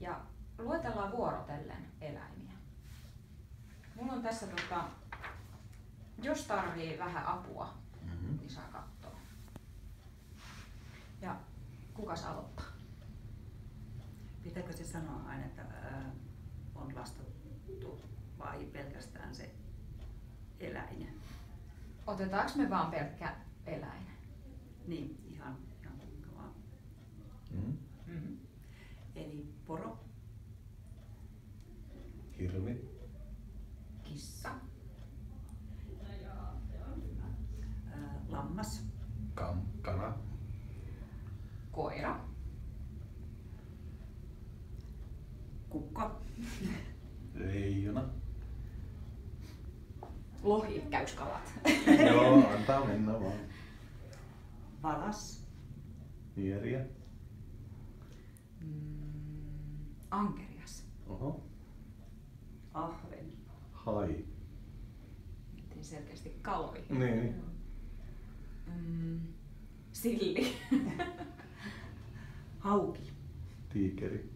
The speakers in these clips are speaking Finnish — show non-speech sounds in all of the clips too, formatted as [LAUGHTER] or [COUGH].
Ja luetellaan vuorotellen eläimiä. Mulla on tässä tota, jos tarvii vähän apua, mm-hmm. niin saa katsoa. Ja kukas aloittaa? Pitääkö se sanoa aina, että ää, on lastattu vai pelkästään se eläin? Otetaanko me vaan pelkkä eläin? Niin, ihan, ihan kuinka vaan. Mm. Mm-hmm. Eli poro, Hirvi. Kissa, ää, lammas, Kam, kana. koira, kukko, Leijona. lohi, käyskalat. Joo, antaa mennä vaan. valas, Hieriä. Mm, ankerias. Oho. ahven, Hai. Mentiin selkeästi kaloihin. Niin. Mm, silli. [LAUGHS] hauki, Tiikeri.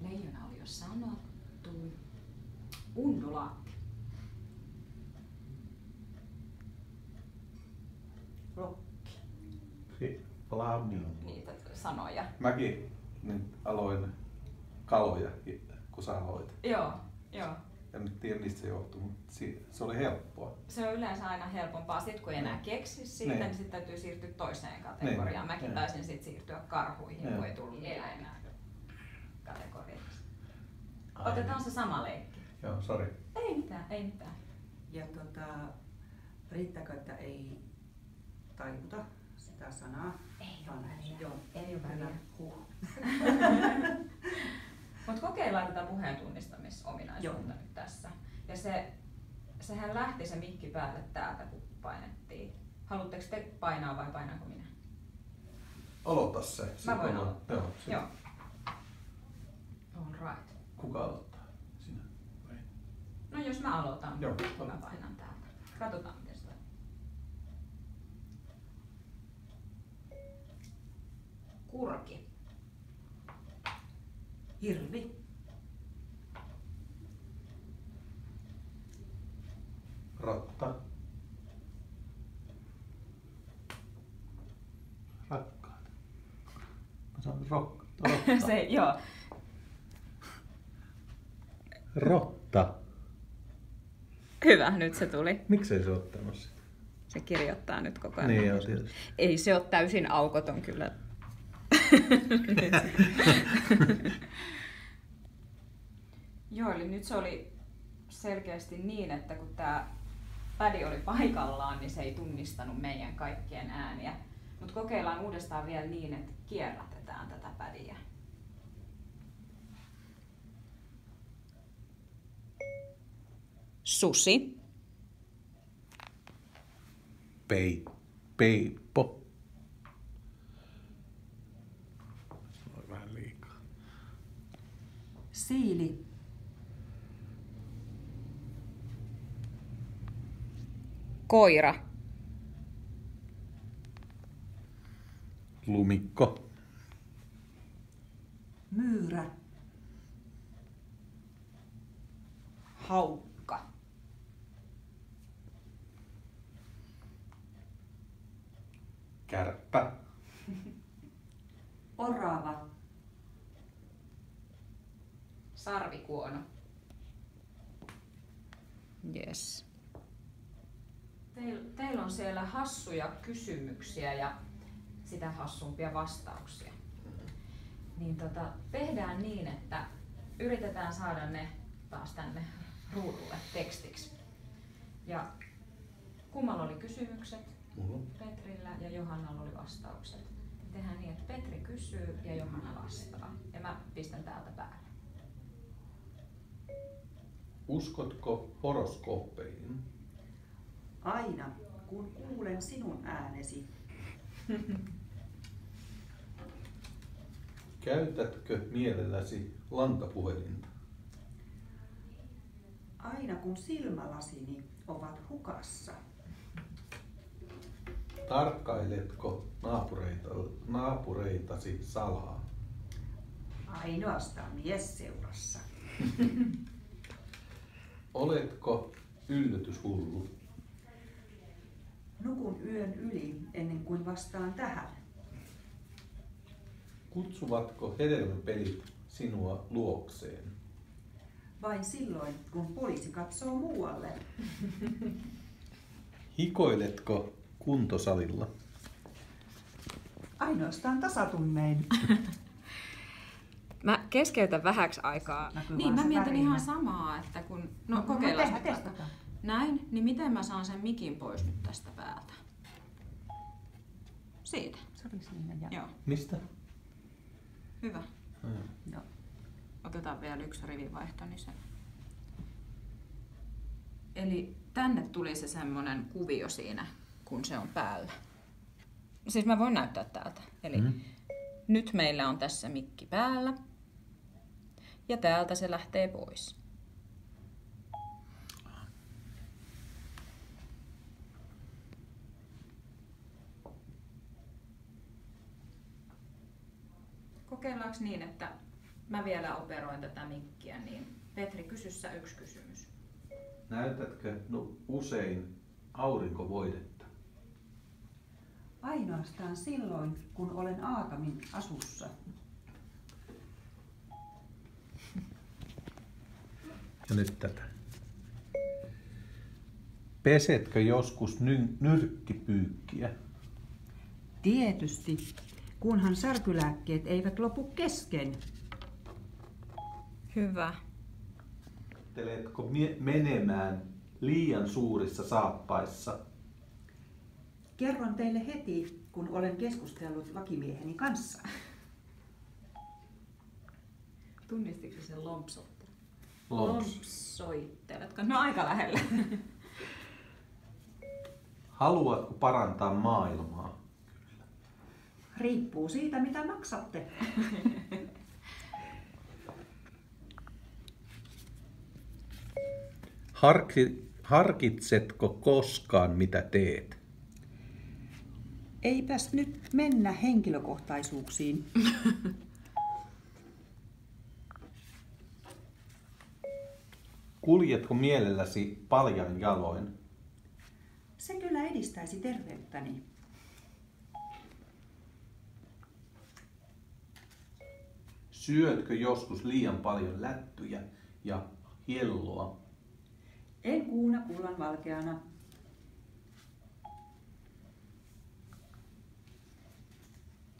Leijona oli jo sanottu. Undulaatti. rokki, Flamingo. Niitä sanoja. Mäkin nyt aloin kaloja, kun sä aloit. Joo, joo. En nyt tiedä mistä se johtuu, mutta si- se oli helppoa. Se on yleensä aina helpompaa. Sitten kun ei enää Niin. keksi siitä, Niin. niin sitten täytyy siirtyä toiseen kategoriaan. Niin. Mäkin Niin. taisin sitten siirtyä karhuihin, Niin. kun ei tullut eläimet kategoriaksi. Ai Otetaan niin. se sama leikki. Joo, sori. Ei mitään, ei mitään. Ja tota, riittääkö, että ei taivuta sitä sanaa? Ei ole väliä. Joo, Ei ole väliä. Huh. [LAUGHS] Mutta kokeillaan tätä puheen tunnistamisominaisuutta Joo. nyt tässä. Ja se, sehän lähti se mikki päälle täältä, kun painettiin. Haluatteko te painaa vai painanko minä? Aloita se. Mä Sitten voin on- aloittaa. Joo, sit- Joo. All right. Kuka aloittaa? Sinä vai? No jos mä aloitan, Joo. kun mä painan täältä. Katsotaan miten se Kurki. Hirvi, Ratta. Rakkaat. Mä sanon rok, [LAUGHS] rotta. se, joo. rotta. Hyvä, nyt se tuli. Miksei se ottanut sitä? Se kirjoittaa nyt koko ajan. Niin joo, tietysti. Ei se ole täysin aukoton kyllä. Joo, eli nyt se oli selkeästi niin, että kun tämä pädi oli paikallaan, niin se ei tunnistanut meidän kaikkien ääniä. Mutta kokeillaan uudestaan vielä niin, että kierrätetään tätä pädiä. Susi. Pei, peippo. Se oli vähän liikaa. Siili, Koira. Lumikko. myyrä, Haukka. Kärppä. orava, Sarvikuono. Yes. Teillä teil on siellä hassuja kysymyksiä ja sitä hassumpia vastauksia. Niin tota, tehdään niin, että yritetään saada ne taas tänne ruudulle tekstiksi. Ja kummalla oli kysymykset? Mulla. Petrillä ja Johannalla oli vastaukset. Tehdään niin, että Petri kysyy ja Johanna vastaa. Ja mä pistän täältä päälle. Uskotko horoskooppeihin? aina kun kuulen sinun äänesi, [LAUGHS] Käytätkö mielelläsi lankapuhelinta? aina kun silmälasini ovat hukassa, Tarkkailetko naapureita, naapureitasi salaa? Ainoastaan mies seurassa. [LAUGHS] Oletko yllätyshullu? Nukun yön yli ennen kuin vastaan tähän. Kutsuvatko hedelmäpelit sinua luokseen? Vain silloin, kun poliisi katsoo muualle. [LAUGHS] Hikoiletko kuntosalilla? Ainoastaan tasatunnein. [LAUGHS] Mä keskeytän vähäksi aikaa. Näkyy niin, mä mietin värinä. ihan samaa, että kun... No, No, kokeillaan tehdään, nyt vaikka. testataan. Näin, niin miten mä saan sen mikin pois nyt tästä päältä? Siitä. Se oli siinä ja... Joo, Mistä? hyvä. Hmm. Joo. Otetaan vielä yksi rivivaihto, niin se... Eli tänne tuli se semmonen kuvio siinä, kun se on päällä. Siis mä voin näyttää täältä. Eli Mhm. nyt meillä on tässä mikki päällä. Ja täältä se lähtee pois. Kokeillaanko niin, että mä vielä operoin tätä mikkiä, niin Petri, kysy sä yksi kysymys. Näytätkö no, usein aurinkovoidetta? Ainoastaan silloin, kun olen Aatamin asussa. Ja nyt tätä. Pesetkö joskus ny- nyrkkipyykkiä? Tietysti, kunhan särkylääkkeet eivät lopu kesken. Hyvä. Teletko mie- menemään liian suurissa saappaissa? Kerron teille heti, kun olen keskustellut lakimieheni kanssa. Tunnistitko sen lompsotta? Lompsoitteletko? No aika lähellä. [LAUGHS] Haluatko parantaa maailmaa? Riippuu siitä, mitä maksatte. [LAUGHS] Harki, harkitsetko koskaan mitä teet? Eipäs nyt mennä henkilökohtaisuuksiin. [LAUGHS] Kuljetko mielelläsi paljan jaloin? Se kyllä edistäisi terveyttäni. Syötkö joskus liian paljon lättyjä ja hielloa? En kuuna kullan valkeana.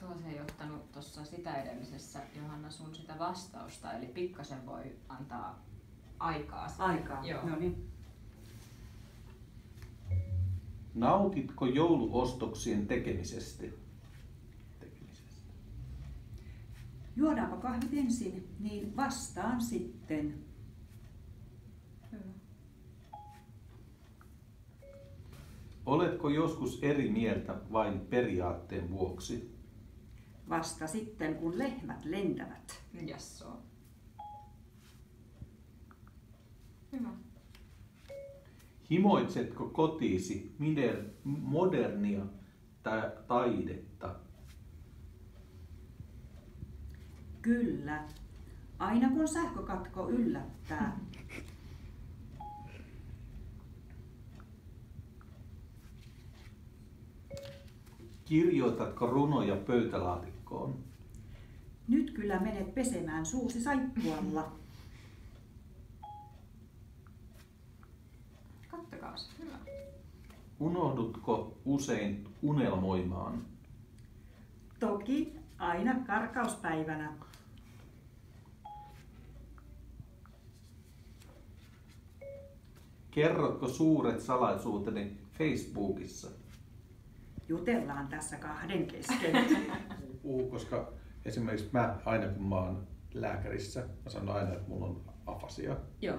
Tuo ei ottanut tuossa sitä edellisessä Johanna sun sitä vastausta, eli pikkasen voi antaa aikaa. Aikaa. Joo. No niin. Nautitko jouluostoksien tekemisestä? tekemisestä? Juodaanpa kahvit ensin, niin vastaan sitten. Oletko joskus eri mieltä vain periaatteen vuoksi? Vasta sitten, kun lehmät lentävät. Jasso. Hyvä. Himoitsetko kotiisi modernia ta- taidetta? Kyllä. Aina kun sähkökatko yllättää. Kirjoitatko runoja pöytälaatikkoon? Nyt kyllä menet pesemään suusi saippualla. Se. Hyvä. Unohdutko usein unelmoimaan? Toki aina karkauspäivänä. Kerrotko suuret salaisuuteni Facebookissa? Jutellaan tässä kahden kesken. [LAUGHS] Uu, koska esimerkiksi mä aina kun mä oon lääkärissä, mä sanon aina, että mulla on afasia. Joo.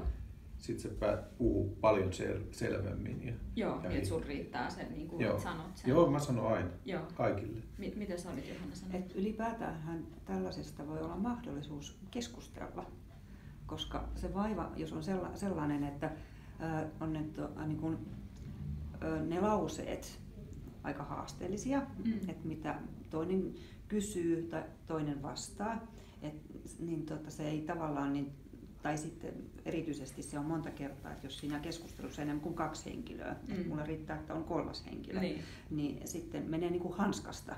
Sitten se pää- puhuu paljon sel- selvemmin. Ja, Joo, ja että sun riittää se, niin kuin Joo. sanot sen. Joo, mä sanon aina. Joo. Kaikille. Mi- miten sä olit Johanna sanonut? Et ylipäätään tällaisesta voi olla mahdollisuus keskustella, koska se vaiva, jos on sella- sellainen, että ää, on ne, to, ää, niin kun, ää, ne lauseet aika haasteellisia, Mm. että mitä toinen kysyy tai toinen vastaa. Et, niin tota, se ei tavallaan niin tai sitten erityisesti se on monta kertaa, että jos siinä keskustelussa enemmän kuin kaksi henkilöä, mm. että mulla riittää, että on kolmas henkilö, niin, niin sitten menee niin kuin hanskasta,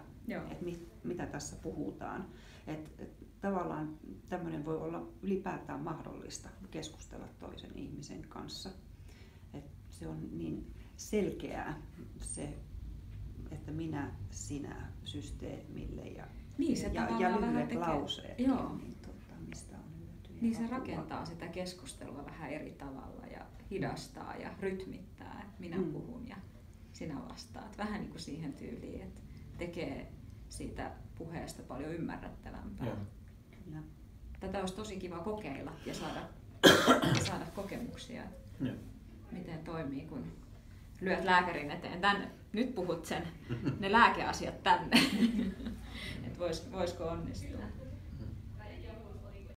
että mit, mitä tässä puhutaan. Et, et, tavallaan tämmöinen voi olla ylipäätään mahdollista keskustella toisen ihmisen kanssa. Et se on niin selkeää se, että minä, sinä systeemille ja, niin, se ja, ja lyhyet lauseet. Joo. Niin, on niin se rakentaa sitä keskustelua vähän eri tavalla ja hidastaa ja rytmittää, että minä mm. puhun ja sinä vastaat. Vähän niin kuin siihen tyyliin, että tekee siitä puheesta paljon ymmärrettävämpää. Ja. Kyllä. Tätä olisi tosi kiva kokeilla ja saada, ja saada kokemuksia, ja. miten toimii, kun lyöt lääkärin eteen tänne. Nyt puhut sen, ne lääkeasiat tänne. [LAUGHS] että vois, voisiko onnistua.